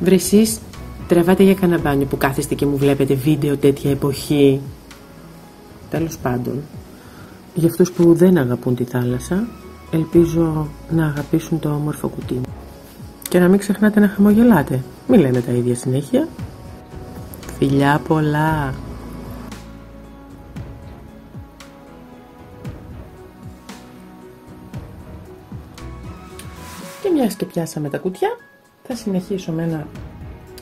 Βρε εσείς τραβάτε για κανένα μπάνιο που κάθεστε και μου βλέπετε βίντεο τέτοια εποχή. Τέλος πάντων, για αυτούς που δεν αγαπούν τη θάλασσα, ελπίζω να αγαπήσουν το όμορφο κουτί. Και να μην ξεχνάτε να χαμογελάτε. Μην λέμε τα ίδια συνέχεια. Φιλιά πολλά! Και μιας και πιάσαμε τα κουτιά, θα συνεχίσω με ένα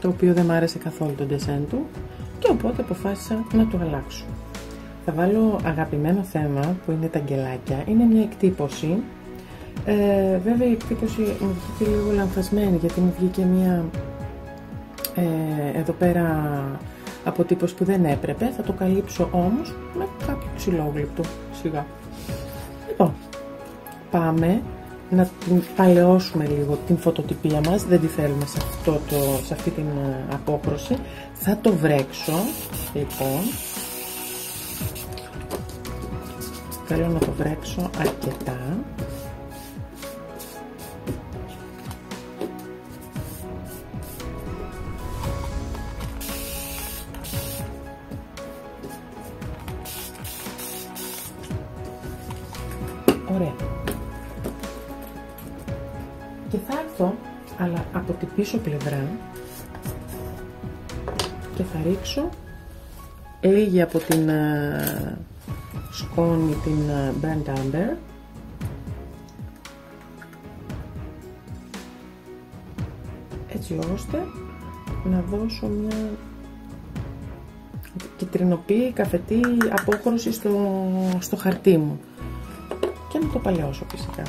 το οποίο δεν μ' άρεσε καθόλου το ντεσέν του και οπότε αποφάσισα να το αλλάξω. Θα βάλω αγαπημένο θέμα που είναι τα γκελάκια. Είναι μια εκτύπωση. Ε, βέβαια η εκτύπωση μου βγήκε λίγο λανθασμένη γιατί μου βγήκε μια ε, εδώ πέρα αποτύπωση που δεν έπρεπε. Θα το καλύψω όμως με κάποιο ξυλόγλυπτο σιγά. Λοιπόν, πάμε να την παλαιώσουμε λίγο την φωτοτυπία μας, δεν τη θέλουμε σε, αυτό το, σε αυτή την ε, απόχρωση. Θα το βρέξω, λοιπόν. Θέλω να το βρέξω αρκετά. Πίσω πλευρά και θα ρίξω λίγη από την uh, σκόνη την uh, Brand Amber έτσι ώστε να δώσω μια κυτρινοπή, καφετή απόκρουση στο, στο χαρτί μου και να το παλαιώσω φυσικά.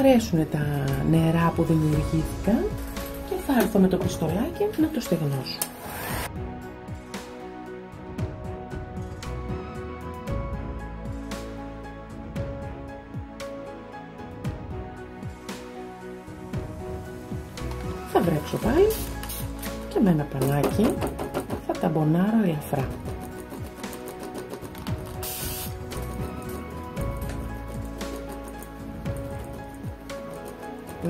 Αρέσουν τα νερά που δημιουργήθηκαν και θα έρθω με το πιστολάκι να το στεγνώσω.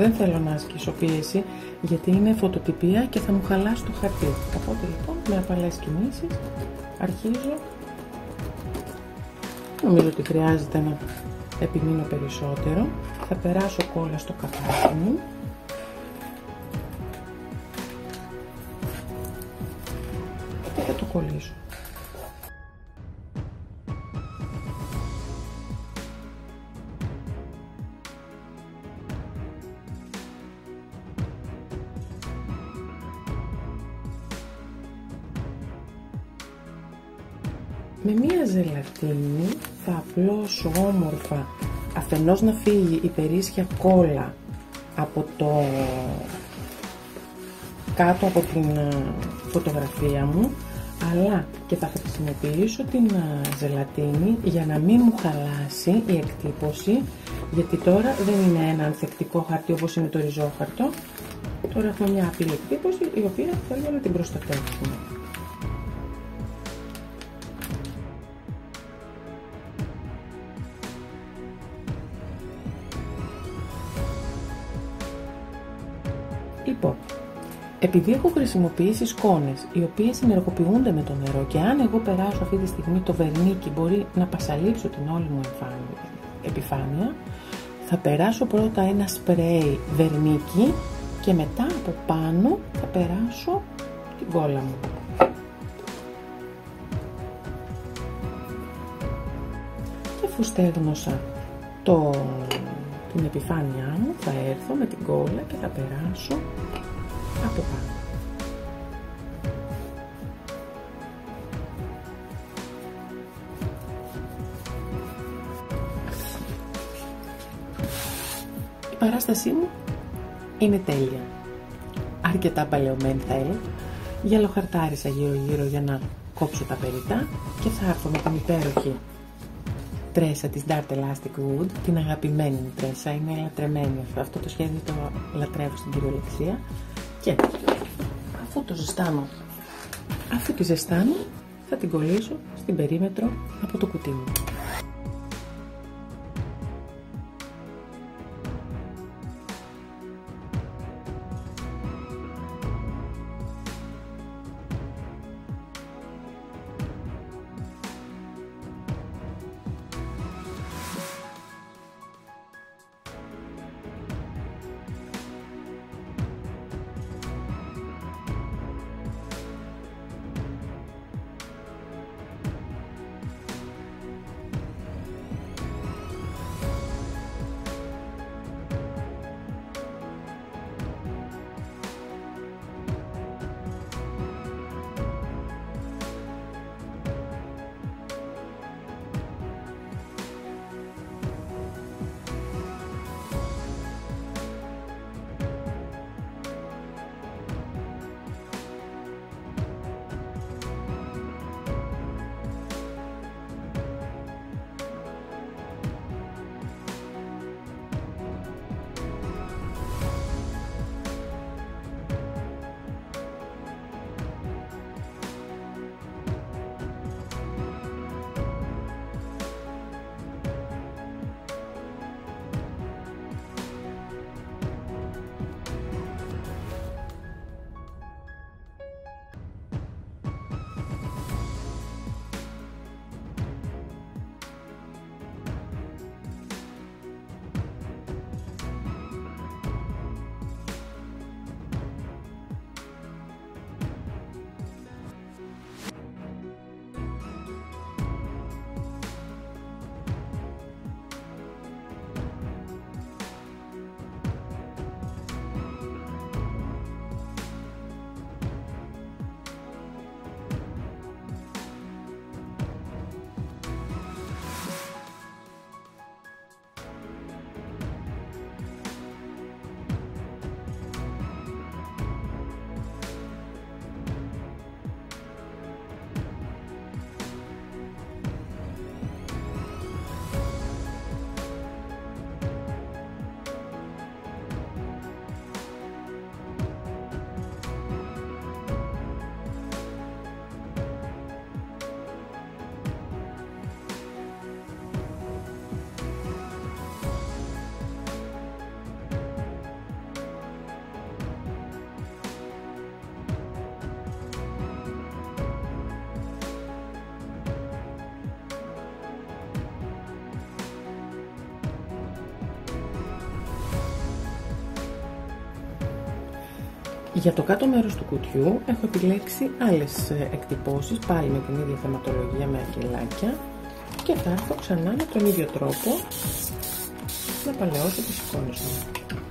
Δεν θέλω να ασκήσω πίεση γιατί είναι φωτοτυπία και θα μου χαλάσει το χαρτί. Οπότε λοιπόν με απαλές κινήσεις αρχίζω. Νομίζω ότι χρειάζεται να επιμείνω περισσότερο. Θα περάσω κόλλα στο καπάκι μου. Και θα το κολλήσω. Ζελατίνη θα απλώσω όμορφα αφενός να φύγει η περίσσια κόλλα από το κάτω από την ε, φωτογραφία μου αλλά και θα χρησιμοποιήσω την ε, ζελατίνη για να μην μου χαλάσει η εκτύπωση γιατί τώρα δεν είναι ένα ανθεκτικό χαρτί όπως είναι το ριζόχαρτο. Τώρα έχουμε μια απλή εκτύπωση η οποία θέλω να την προστατεύσουμε Λοιπόν, επειδή έχω χρησιμοποιήσει σκόνες οι οποίες συνεργοποιούνται με το νερό και αν εγώ περάσω αυτή τη στιγμή το βερνίκι μπορεί να πασαλείψω την όλη μου επιφάνεια, θα περάσω πρώτα ένα σπρέι βερνίκι και μετά από πάνω θα περάσω την κόλλα μου. Και αφού στέγνωσα το την επιφάνειά μου θα έρθω με την κόλλα και θα περάσω από πάνω. Η παράστασή μου είναι τέλεια. Αρκετά παλαιωμένη θα έλεγα. γυαλοχαρτάρισα γύρω γύρω για να κόψω τα περιτά και θα έρθω με την υπέροχη τρέσα της Dart Elastic Wood, την αγαπημένη μου τρέσα, είναι λατρεμένη αυτό το σχέδιο το λατρεύω στην κυριολεξία και αφού το ζεστάνω, αφού τη ζεστάνω θα την κολλήσω στην περίμετρο από το κουτί μου. Για το κάτω μέρος του κουτιού έχω επιλέξει άλλες ε, εκτυπώσεις, πάλι με την ίδια θεματολογία με αγγελάκια και θα έρθω ξανά με τον ίδιο τρόπο να παλαιώσω τις εικόνες μου.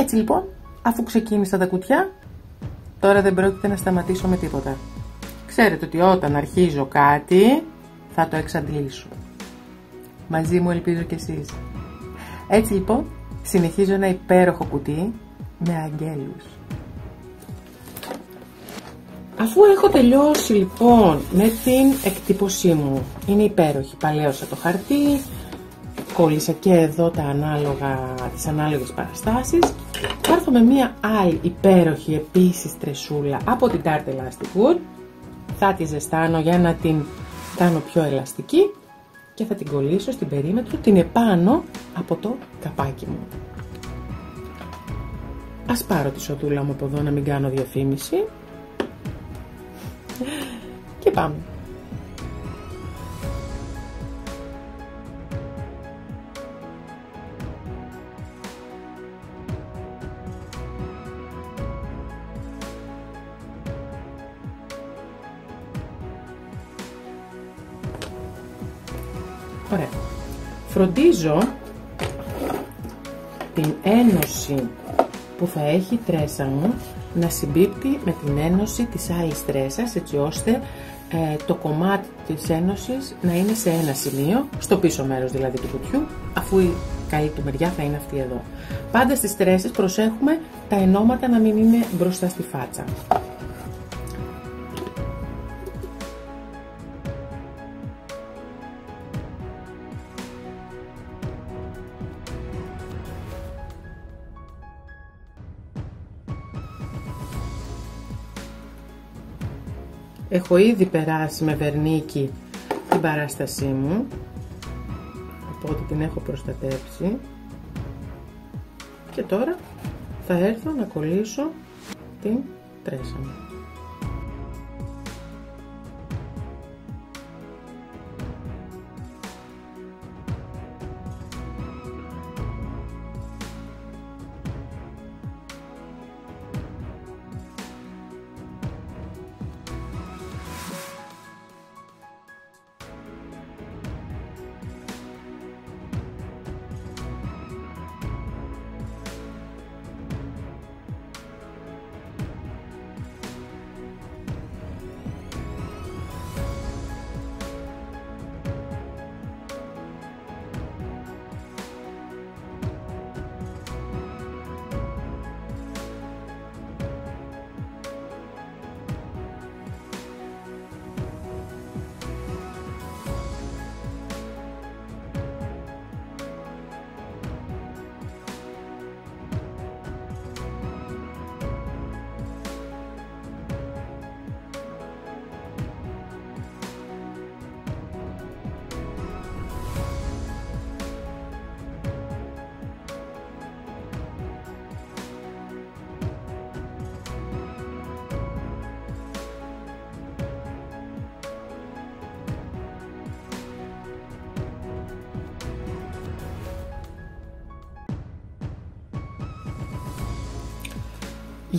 Έτσι λοιπόν, αφού ξεκίνησα τα κουτιά, τώρα δεν πρόκειται να σταματήσω με τίποτα. Ξέρετε ότι όταν αρχίζω κάτι, θα το εξαντλήσω. Μαζί μου ελπίζω κι εσείς. Έτσι λοιπόν, συνεχίζω ένα υπέροχο κουτί με αγγέλους. Αφού έχω τελειώσει λοιπόν με την εκτύπωσή μου, είναι υπέροχη, παλαίωσα το χαρτί, κόλλησα και εδώ τα ανάλογα, τις ανάλογες παραστάσεις, θα έρθω με μία άλλη υπέροχη επίσης τρεσούλα από την Tarte Elastic Wood, θα τη ζεστάνω για να την κάνω πιο ελαστική και θα την κολλήσω στην περίμετρο την επάνω από το καπάκι μου. Ας πάρω τη σοδούλα μου από εδώ να μην κάνω διαφήμιση και πάμε. Φροντίζω την ένωση που θα έχει η τρέσα μου να συμπίπτει με την ένωση της άλλης τρέσας έτσι ώστε ε, το κομμάτι της ένωσης να είναι σε ένα σημείο, στο πίσω μέρος δηλαδή του κουτιού, αφού η καλή του μεριά θα είναι αυτή εδώ. Πάντα στις τρέσες προσέχουμε τα ενώματα να μην είναι μπροστά στη φάτσα. Έχω ήδη περάσει με βερνίκι την παράστασή μου, οπότε την έχω προστατέψει και τώρα θα έρθω να κολλήσω την τρέσα μου.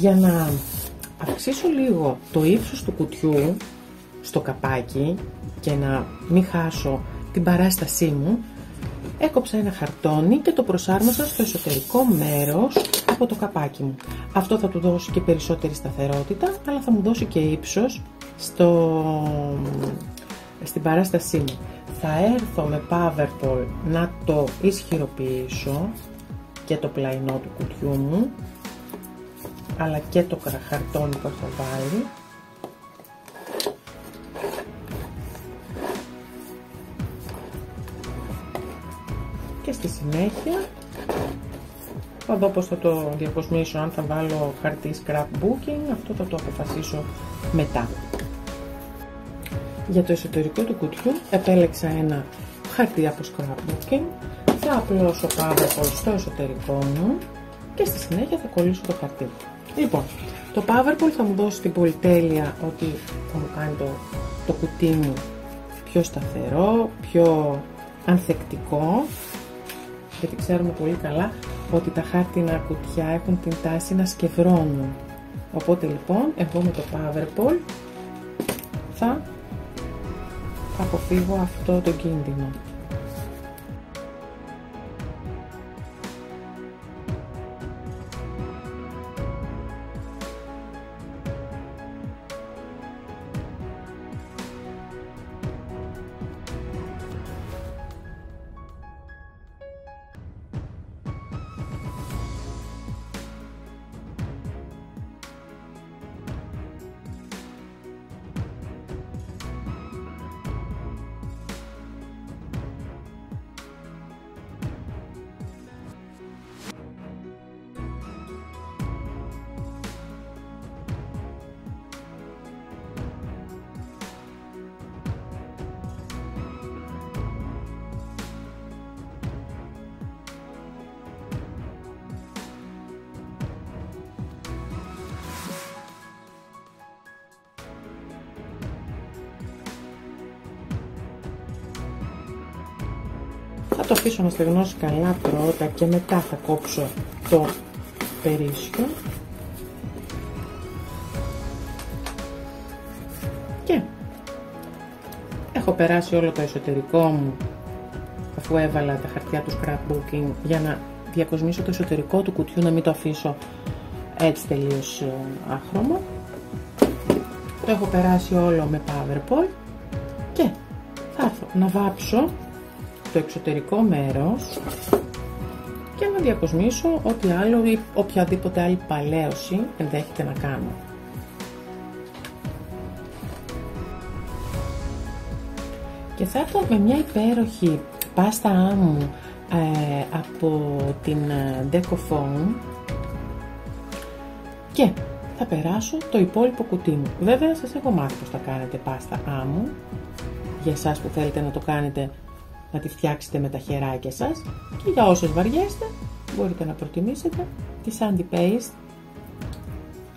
Για να αυξήσω λίγο το ύψος του κουτιού στο καπάκι και να μην χάσω την παράστασή μου, έκοψα ένα χαρτόνι και το προσάρμοσα στο εσωτερικό μέρος από το καπάκι μου. Αυτό θα του δώσει και περισσότερη σταθερότητα, αλλά θα μου δώσει και ύψος στο... στην παράστασή μου. Θα έρθω με Powerpole να το ισχυροποιήσω και το πλαϊνό του κουτιού μου αλλά και το χαρτόνι που έχω βάλει. Και στη συνέχεια θα δω πώς θα το διακοσμήσω, αν θα βάλω χαρτί scrapbooking, αυτό θα το αποφασίσω μετά. Για το εσωτερικό του κουτιού επέλεξα ένα χαρτί από scrapbooking, θα απλώσω πάντα στο εσωτερικό μου και στη συνέχεια θα κολλήσω το χαρτί. Λοιπόν, το Powerpool θα μου δώσει την πολυτέλεια ότι θα μου κάνει το, το κουτί μου πιο σταθερό, πιο ανθεκτικό γιατί ξέρουμε πολύ καλά ότι τα χάρτινα κουτιά έχουν την τάση να σκευρώνουν. Οπότε λοιπόν, εγώ με το Powerpool θα αποφύγω αυτό το κίνδυνο. Αφήσω να στεγνώσει καλά πρώτα και μετά θα κόψω το περίσσιο. Και έχω περάσει όλο το εσωτερικό μου αφού έβαλα τα χαρτιά του scrapbooking για να διακοσμήσω το εσωτερικό του κουτιού, να μην το αφήσω έτσι τελείως ε, άχρωμο. Το έχω περάσει όλο με powerpoint και θα έρθω να βάψω το εξωτερικό μέρος και να διακοσμήσω ό,τι άλλο ή οποιαδήποτε άλλη παλαίωση ενδέχεται να κάνω. Και θα έρθω με μια υπέροχη πάστα άμμου ε, από την ε, Decophone και θα περάσω το υπόλοιπο κουτί μου. Βέβαια σας έχω μάθει πως θα κάνετε πάστα άμμου για εσάς που θέλετε να το κάνετε να τη φτιάξετε με τα χεράκια σας και για όσες βαριέστε μπορείτε να προτιμήσετε τη Sandy Paste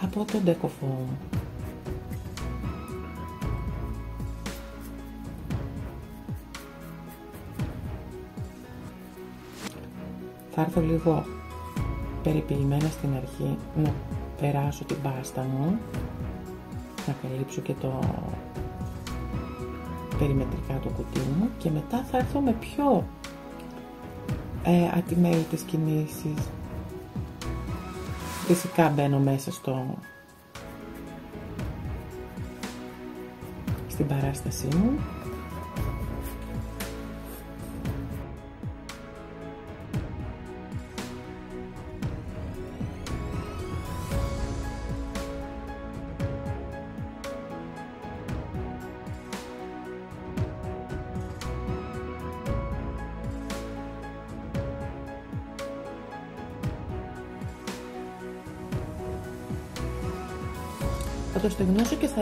από το Decophone. Θα έρθω λίγο περιποιημένα στην αρχή να περάσω την πάστα μου, να καλύψω και το περιμετρικά το κουτί μου και μετά θα έρθω με πιο ε, ατιμέλητες κινήσεις. Φυσικά μπαίνω μέσα στο στην παράστασή μου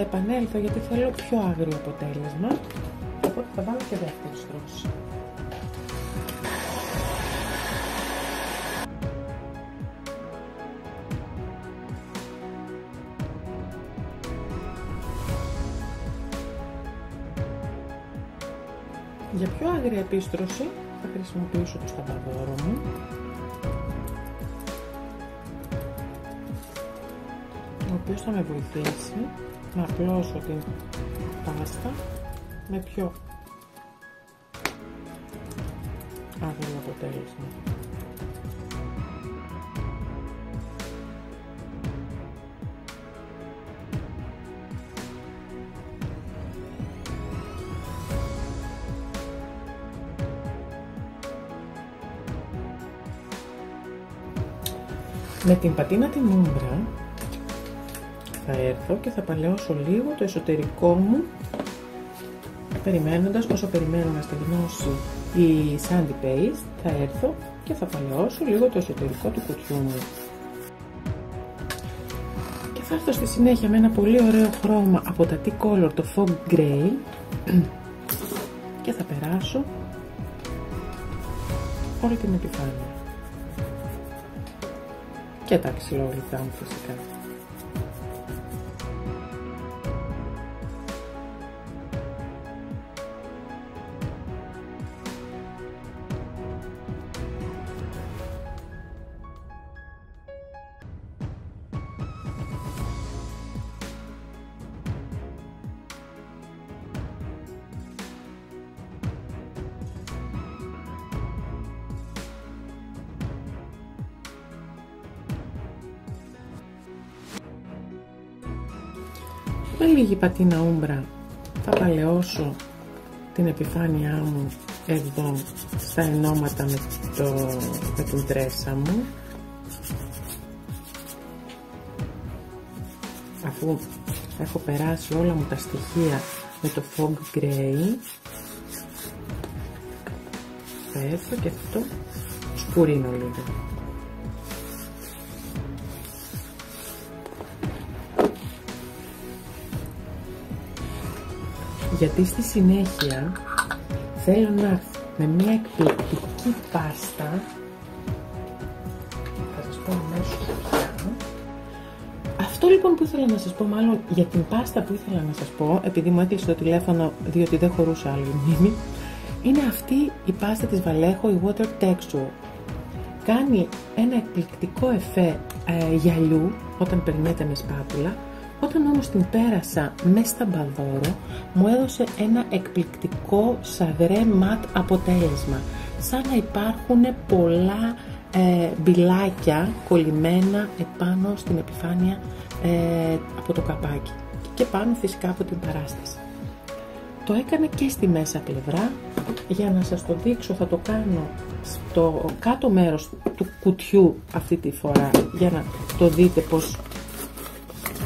επανέλθω γιατί θέλω πιο άγριο αποτέλεσμα. Οπότε θα βάλω και δεύτερη στρώση. Για πιο άγρια επίστρωση θα χρησιμοποιήσω το σταυροδόρο μου ο οποίος θα με βοηθήσει να απλώσω την πάστα με πιο άγριο αποτέλεσμα. Με την πατίνα την ούμπρα θα έρθω και θα παλαιώσω λίγο το εσωτερικό μου περιμένοντας όσο περιμένω να στεγνώσει η Sandy Paste θα έρθω και θα παλαιώσω λίγο το εσωτερικό του κουτιού μου. Και θα έρθω στη συνέχεια με ένα πολύ ωραίο χρώμα από τα T-Color το Fog Grey. Και θα περάσω όλη την επιφάνεια. Και τα ξυλόλιτα μου φυσικά πατίνα ούμπρα θα παλαιώσω την επιφάνειά μου εδώ στα ενώματα με, το, με την τρέσα μου. Αφού έχω περάσει όλα μου τα στοιχεία με το fog grey θα έρθω και αυτό σπουρίνω λίγο γιατί στη συνέχεια θέλω να έρθω με μια εκπληκτική πάστα θα σας πω αμέσως αυτό λοιπόν που ήθελα να σας πω μάλλον για την πάστα που ήθελα να σας πω επειδή μου έκλεισε το τηλέφωνο διότι δεν χωρούσε άλλη μνήμη είναι αυτή η πάστα της Vallejo, η Water Texture. Κάνει ένα εκπληκτικό εφέ ε, γυαλιού όταν περνέτε με σπάτουλα, όταν όμως την πέρασα μέσα στα μπαδόρο, μου έδωσε ένα εκπληκτικό σαγρέ ματ αποτέλεσμα. Σαν να υπάρχουν πολλά ε, μπιλάκια κολλημένα επάνω στην επιφάνεια ε, από το καπάκι και πάνω φυσικά από την παράσταση. Το έκανα και στη μέσα πλευρά, για να σας το δείξω θα το κάνω στο κάτω μέρος του κουτιού αυτή τη φορά για να το δείτε πως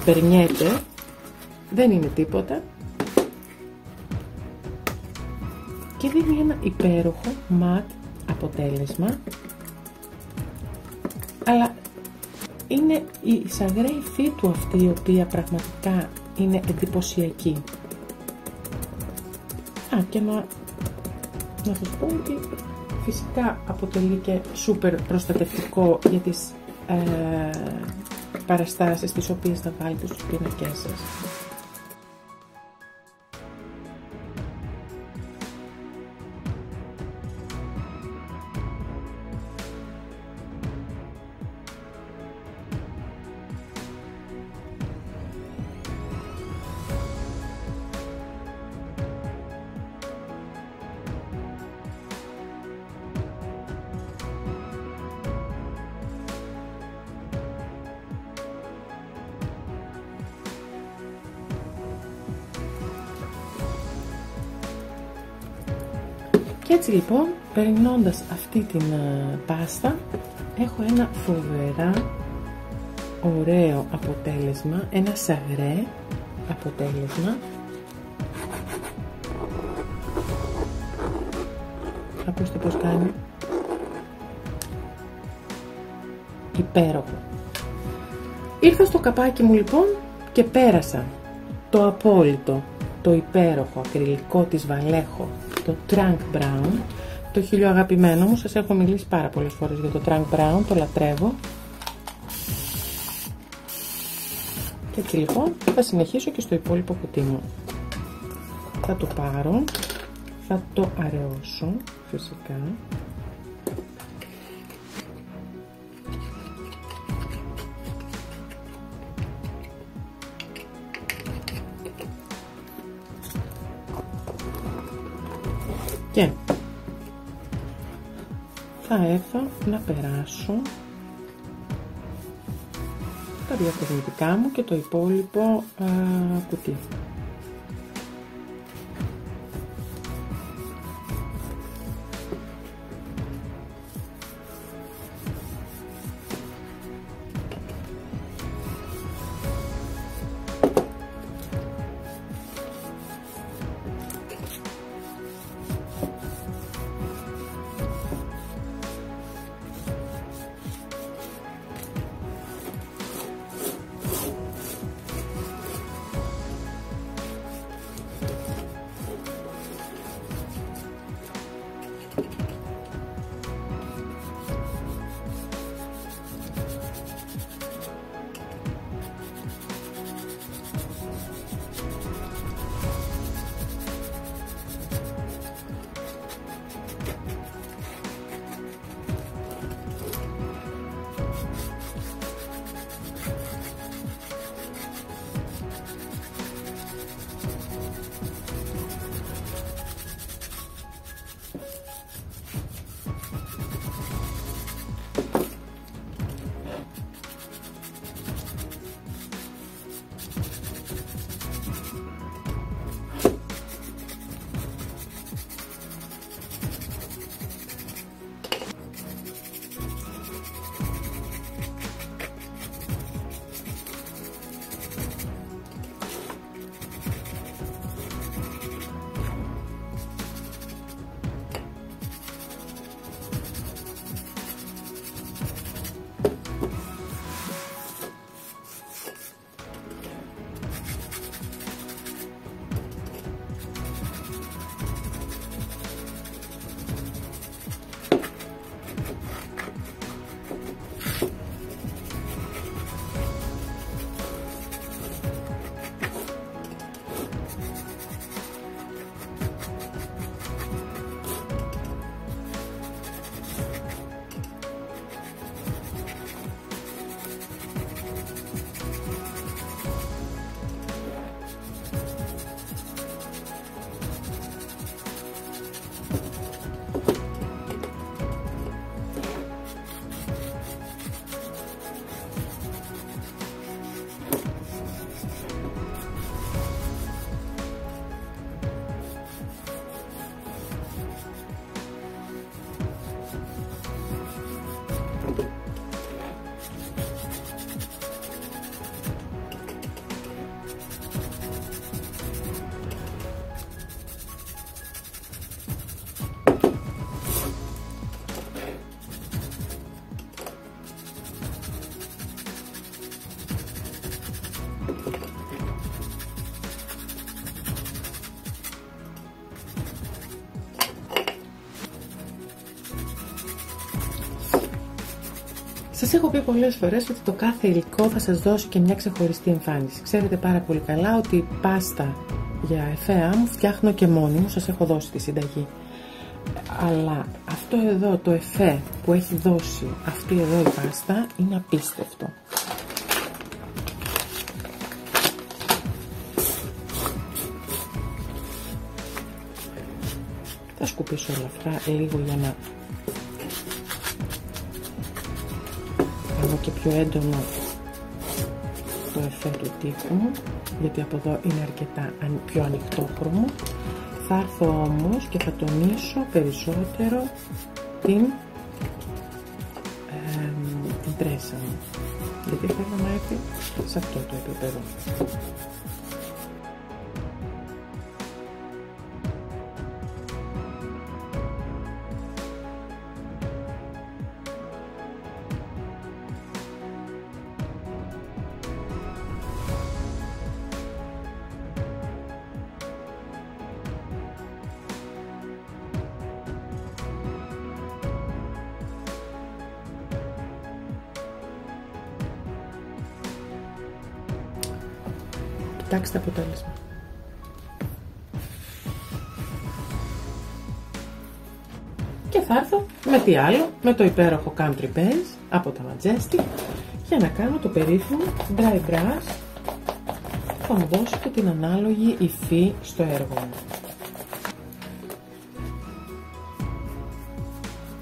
περνιέται, δεν είναι τίποτα. Και δίνει ένα υπέροχο ματ αποτέλεσμα. Αλλά είναι η σαγραία υφή του αυτή η οποία πραγματικά είναι εντυπωσιακή. Α, και να, να σας πω ότι φυσικά αποτελεί και σούπερ προστατευτικό για τις ε, παραστάσεις τις οποίες θα βάλετε στους πίνακές σας. Και έτσι λοιπόν, περνώντας αυτή την ε, πάστα, έχω ένα φοβερά ωραίο αποτέλεσμα, ένα σαγρέ αποτέλεσμα. Ακούστε πώς κάνει. Υπέροχο. Ήρθα στο καπάκι μου λοιπόν και πέρασα το απόλυτο, το υπέροχο ακριλικό της Βαλέχο το Trunk Brown. Το χίλιο αγαπημένο μου, σας έχω μιλήσει πάρα πολλές φορές για το Trunk Brown, το λατρεύω. Και έτσι λοιπόν θα συνεχίσω και στο υπόλοιπο κουτί μου. Θα το πάρω, θα το αραιώσω φυσικά. Θα έρθω να περάσω τα διακοσμητικά μου και το υπόλοιπο α, κουτί. Σας έχω πει πολλές φορές ότι το κάθε υλικό θα σας δώσει και μια ξεχωριστή εμφάνιση. Ξέρετε πάρα πολύ καλά ότι η πάστα για εφέα μου φτιάχνω και μόνη μου, σας έχω δώσει τη συνταγή. Αλλά αυτό εδώ το εφέ που έχει δώσει αυτή εδώ η πάστα είναι απίστευτο. Θα σκουπίσω όλα αυτά λίγο για να και πιο έντονο το εφέ του τείχου μου γιατί από εδώ είναι αρκετά πιο ανοιχτό χρώμο θα έρθω όμως και θα τονίσω περισσότερο την, ε, την πρέσα μου γιατί θέλω να έρθει σε αυτό το επίπεδο Κοιτάξτε αποτέλεσμα. Και θα έρθω με τι άλλο, με το υπέροχο Country Base από τα Majestic για να κάνω το περίφημο Dry Brush θα μου δώσει και την ανάλογη υφή στο έργο μου.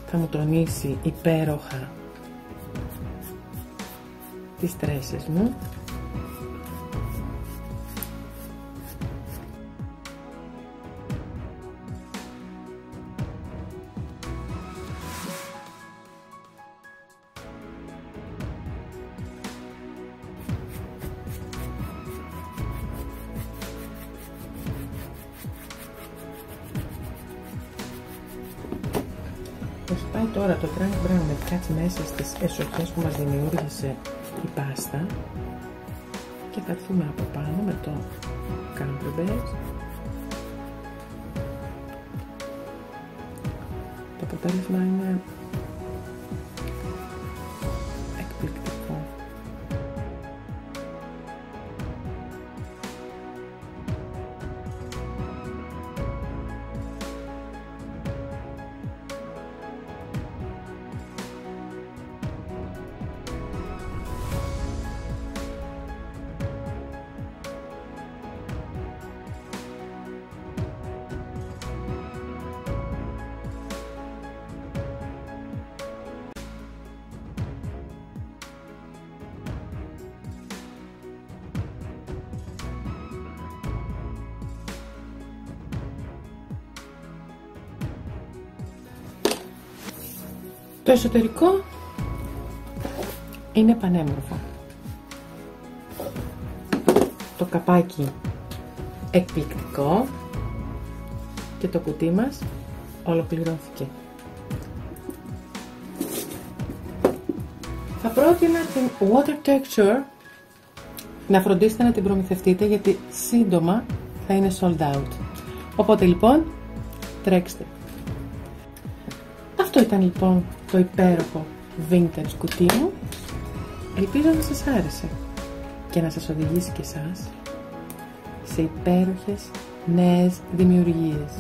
Θα μου τονίσει υπέροχα τις τρέσες μου και θα έρθουμε από πάνω με το Country Base το αποτέλεσμα είναι εσωτερικό είναι πανέμορφο. Το καπάκι εκπληκτικό και το κουτί μας ολοκληρώθηκε. Θα πρότεινα την Water Texture να φροντίσετε να την προμηθευτείτε γιατί σύντομα θα είναι sold out. Οπότε λοιπόν τρέξτε. Αυτό ήταν λοιπόν το υπέροχο vintage κουτί μου. Ελπίζω να σας άρεσε και να σας οδηγήσει και εσάς σε υπέροχες νέες δημιουργίες.